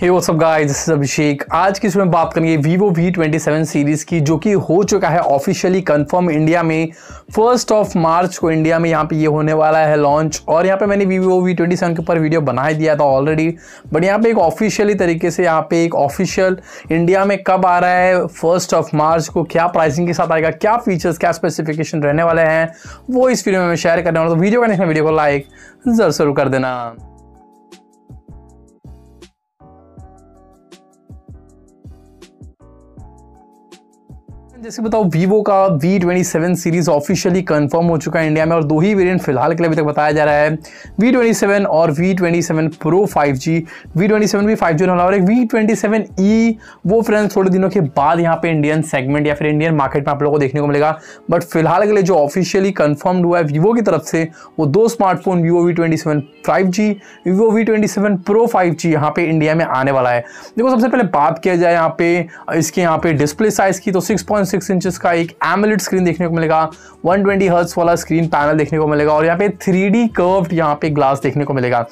Hey what's up guys this is Abhishek आज की इसमें बात करेंगे Vivo V27 सीरीज़ की, जो कि हो चुका है ऑफिशियली कंफर्म इंडिया में। फ़र्स्ट ऑफ़ मार्च को इंडिया में यहाँ पे ये होने वाला है लॉन्च और यहाँ पे मैंने Vivo V27 के ऊपर वीडियो बना ही दिया था ऑलरेडी बट यहाँ पे एक ऑफिशियली तरीके से यहाँ पे एक ऑफिशियल इंडिया में कब आ रहा है फ़र्स्ट ऑफ़ मार्च को क्या प्राइसिंग के साथ आएगा, क्या फीचर्स क्या स्पेसिफिकेशन रहने वाले हैं, वो इस वीडियो में शेयर करने वाला तो वीडियो का वीडियो को लाइक ज़रूर शुरू कर देना। जैसे बताओ वीवो का V27 सीरीज़ ऑफिशियली कंफर्म हो चुका है इंडिया में और दो ही वेरिएंट फ़िलहाल के लिए अभी तक बताया जा रहा है। V27 और V27 Pro 5G V27 भी 5G होने वाला और एक V27e वो फ्रेंड्स थोड़े दिनों के बाद यहाँ पे इंडियन सेगमेंट या फिर इंडियन मार्केट में आप लोगों को देखने को मिलेगा। बट फ़िलहाल के लिए जो ऑफिशियली कन्फर्म्ड हुआ है वीवो की तरफ़ से, वो दो smartphone Vivo V twenty seven five G Vivo V twenty seven pro five G यहाँ पे इंडिया में आने वाला है। देखो, सबसे पहले बात किया जाए यहाँ पे, इसके यहाँ पे डिस्प्ले साइज़ की तो सिक्स पॉइंट सिक्स इंचेस का एक एमलेट स्क्रीन देखने को मिलेगा 120 ट्वेंटी वाला स्क्रीन पैनल देखने को मिलेगा और यहाँ पे थ्री डी कर्व्ड यहाँ पे ग्लास देखने को मिलेगा।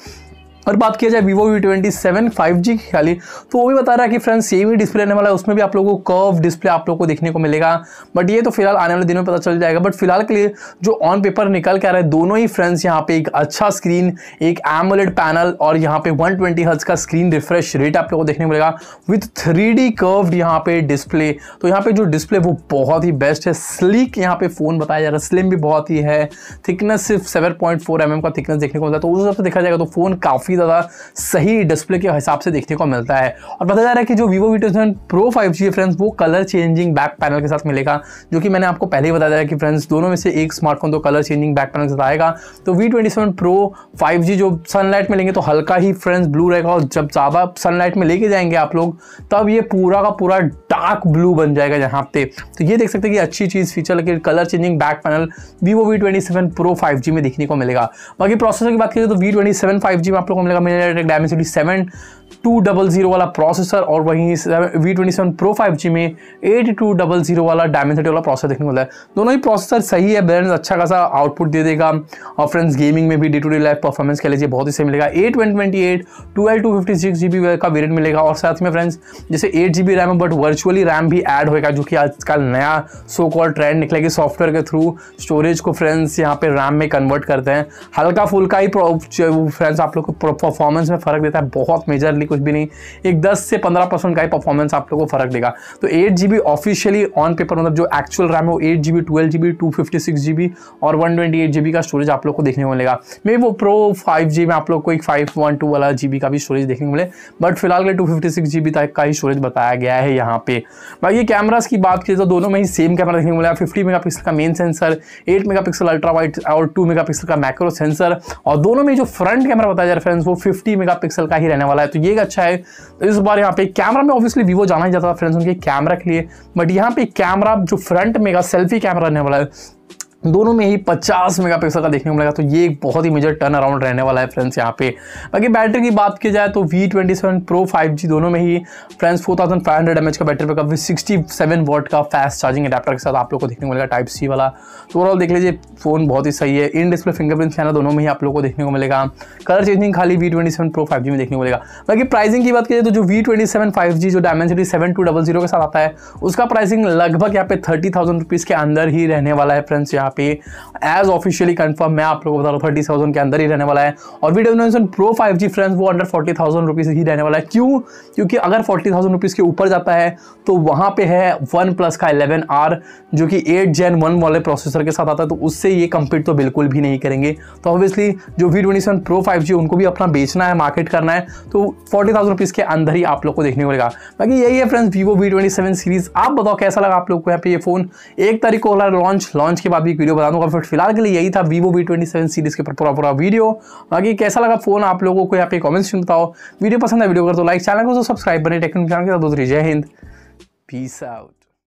और बात किया जाए Vivo V twenty seven five G की खाली तो वो भी बता रहा है कि फ्रेंड्स सेम ही डिस्प्ले रहने वाला है, उसमें भी आप लोगों को कर्व डिस्प्ले आप लोगों को देखने को मिलेगा। बट ये तो फ़िलहाल आने वाले दिनों में पता चल जाएगा। बट फ़िलहाल के लिए जो ऑन पेपर निकल के आ रहा है, दोनों ही फ्रेंड्स यहाँ पे एक अच्छा स्क्रीन एक एमोलेड पैनल और यहाँ पे वन ट्वेंटी का स्क्रीन रिफ्रेश रेट आप लोगों को देखने को मिलेगा। विथ थ्री डी कर्व्ड यहाँ पे डिस्प्ले तो यहाँ पे जो डिस्प्ले वो बहुत ही बेस्ट है। स्लीक यहाँ पे फ़ोन बताया जा रहा है स्लिम भी बहुत ही है। थिकनेस सिर्फ़ सेवन पॉइंट फोर एम का थिकनेस देखने को मिलता है। तो उस हिसाब से देखा जाएगा तो फ़ोन काफ़ी ज़्यादा सही डिस्प्ले के हिसाब से देखने को मिलता है। और बताया जा रहा है कि जो Vivo V twenty pro five G friends वो कलर चेंजिंग बैक पैनल के साथ मिलेगा, जो कि मैंने आपको पहले ही बताया कि फ्रेंड्स दोनों में से एक स्मार्टफ़ोन तो कलर चेंजिंग बैक पैनल के साथ आएगा। तो V twenty seven pro five G जो सनलाइट में लेंगे तो हल्का ही फ्रेंड्स ब्लू रहेगा और जब ज़्यादा सनलाइट में लेके जाएँगे आप लोग, तब ये पूरा का पूरा डार्क ब्लू बन जाएगा यहाँ पे। तो ये देख सकते हैं कि अच्छी चीज़ फीचर लगे colour changing back panel Vivo V twenty seven pro five G में देखने को मिलेगा। बाकी प्रोसेसर की बात करें तो V twenty seven five G में आप लोगों को मिलेगा मेरा Dimensity seven two double zero वाला प्रोसेसर और वहीं V twenty seven pro five G में एट टू डबल ज़ीरो वाला डायमेंसिटी वाला प्रोसेसर देखने को मिलता है। दोनों ही प्रोसेसर सही है बैलेंस अच्छा खासा आउटपुट दे देगा। और फ्रेंड्स गेमिंग में भी day to day life performance के लिए बहुत ही सही मिलेगा। Eight one twenty eight twelve two fifty six G B का वेरियंट मिलेगा। और साथ में फ्रेंड्स जैसे एट जी बी रैम है बट वर्चुअली रैम भी ऐड होगा जो कि आजकल नया सो कॉल ट्रेंड निकलेगी सॉफ्टवेयर के थ्रू स्टोरेज को फ्रेंड्स यहाँ पे रैम में कन्वर्ट करते हैं। हल्का फुल्का ही फ्रेंड्स आप लोग को परफॉर्मेंस में फ़र्क देता है, बहुत मेजरली कुछ भी नहीं, एक 10 से 15 परसेंट का ही परफॉर्मेंस आप लोगों को फ़र्क देगा। तो eight G B officially on paper मतलब जो एक्चुअल रैम है वो eight G B twelve G B two fifty six G B और one twenty eight G B का स्टोरेज आप लोग को देखने को मिलेगा। मे वो प्रो फाइव जी में आप लोग को एक फाइव वन टू वाला जी बी का भी स्टोरेज देखने को मिले बट फ़िलहाल के two fifty six G B तक का ही स्टोरेज बताया गया है यहाँ पे। बाकी कैमराज की बात की तो दोनों में ही सेम कैमरा देखने को मिला फिफ्टी मेगा पिक्सल का main sensor eight mega pixel ultra wide और टू मेगा पिक्सल का मैक्रो सेंसर और दोनों में जो फ्रंट कैमरा बताया जा रहा है फ्रेंड्स वो 50 मेगापिक्सल का ही रहने वाला है तो ये अच्छा है। तो इस बार यहाँ पे कैमरा में ऑब्वियसली वीवो जाना ही जाता था फ्रेंड्स उनके कैमरा के लिए। बट यहाँ पे कैमरा जो फ्रंट में का सेल्फी कैमरा रहने वाला है दोनों में ही 50 मेगापिक्सल का देखने को मिलेगा तो ये एक बहुत ही मेजर टर्न अराउंड रहने वाला है फ्रेंड्स यहाँ पे। बाकी बैटरी की बात की जाए तो V twenty seven pro five G दोनों में ही फ्रेंड्स फोर थाउज़ेंड का battery backup with sixty seven watt का फास्ट चार्जिंग अडेप्टर के साथ आप लोग को देखने को मिलेगा टाइप सी वाला। तो ओवरऑल देख लीजिए फ़ोन बहुत ही सही है। इन डिस्प्ले फिंगरप्रिंट स्कैनर दोनों में ही आप लोग को देखने को मिलेगा। कलर चेंजिंग खाली V twenty seven pro five G में देखने को मिलेगा। बाकी प्राइसिंग की बात की जाए तो जो V twenty seven five G जो Dimensity seven two double zero के साथ आता है, उसका प्राइसिंग लगभग यहाँ पे थर्टी थाउज़ेंड रुपीज़ के अंदर ही रहने वाला है फ्रेंड्स यहाँ पे। एज ऑफिशियली कंफर्म मैं आप लोगों को बता रहा हूँ थर्टी थाउज़ेंड के अंदर ही रहने वाला है। और video innovation pro five G friends वो अंडर फोर्टी थाउज़ेंड रुपीज़ ही रहने वाला है। क्यों? क्योंकि अगर फोर्टी थाउज़ेंड रुपीज़ के ऊपर जाता है तो वहाँ पे है वन प्लस का इलेवन आर जो कि एट जेन वन वाले प्रोसेसर के साथ आता है तो उससे ये कंपीट तो बिल्कुल भी नहीं करेंगे। तो ऑब्वियसली जो V twenty seven pro five G उनको भी अपना बेचना है मार्केट करना है तो फोर्टी थाउज़ेंड रुपीज़ के अंदर ही आप लोग को देखने को मिलेगा। बाकी यही है friends Vivo V twenty seven series आप बताओ कैसा लगा आप लोग को यहाँ पे ये फ़ोन एक तारीख को लॉन्च लॉन्च के बाद भी वीडियो बता दूँगा। फिर फ़िलहाल के लिए यही था Vivo V twenty seven series के पूरा पूरा वीडियो। बाकी कैसा लगा फ़ोन आप लोगों को यहाँ पे कमेंट्स में बताओ। वीडियो पसंद है वीडियो कर तो लाइक चैनल को तो सब्सक्राइब बने टेक्निक चैनल के साथ जय हिंद। Peace out